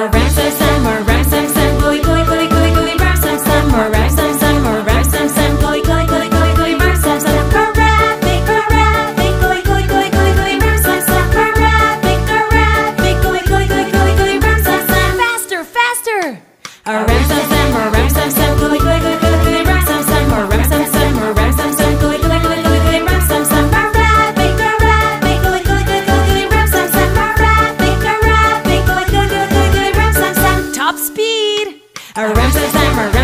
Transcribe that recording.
A some some more, rhyme some some, gully gully gully gully gully, rhyme some some more, rhyme some some more, rhyme some some, gully gully gully gully gully, rhyme some some. Graphic, graphic, gully gully gully gully gully, rhyme Faster, faster. Rhyme some some. Around the time, around